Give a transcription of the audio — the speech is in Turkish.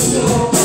It's